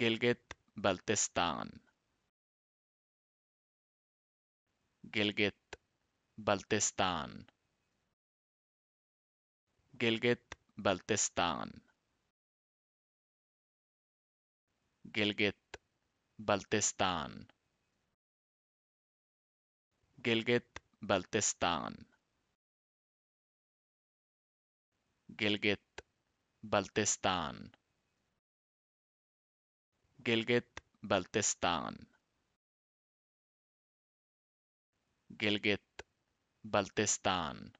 Gilgit Baltistan. Gilgit Baltistan. Gilgit Baltistan. Gilgit Baltistan. Gilgit Baltistan. Gilgit Baltistan. گلگت بلتستان گلگت بلتستان